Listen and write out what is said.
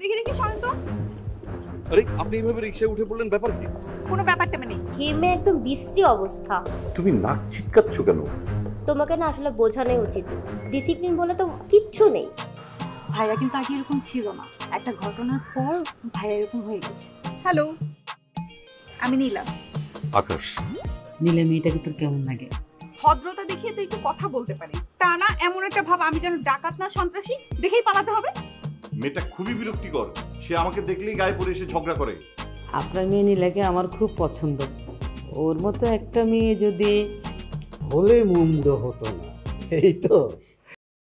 দেখি দেখি শান্ত আরে আপনি এইভাবে রিক্সায় উঠে পড়লেন ব্যাপার কি? কোনো ব্যাপারটা নেই ঘেমে একদম বিশ্রী অবস্থা। তুমি নাক ছিটকাচ্ছ কেন? তোমাকে না আসলে বোঝানোই উচিত। ডিসিপ্লিন বলে তো কিচ্ছু নেই। ভাইয়া কিন্তু আগে এরকম ছিল না। একটা ঘটনার পর ভাইয়া এরকম হয়ে গেছে। হ্যালো আমি নীলা। আকাশ। নীলে মেয়েটাকে তোর কেমন লাগে? ভদ্রতা দেখিয়ে তুই একটু কথা বলতে পারি। তা না এমন একটা ভাব আমি যেন ডাকাত না সন্ত্রাসী দেখেই পালাতে হবে। মেয়েটা খুবই বিরক্তিকর। সে আমাকে দেখলেই গায়ে পড়ে এসে ঝগড়া করে। আপনার মেয়ে নীলাকে আমার খুব পছন্দ। ওর মতো একটা মেয়ে যদি হলে মন্দ হতো না। এই তো।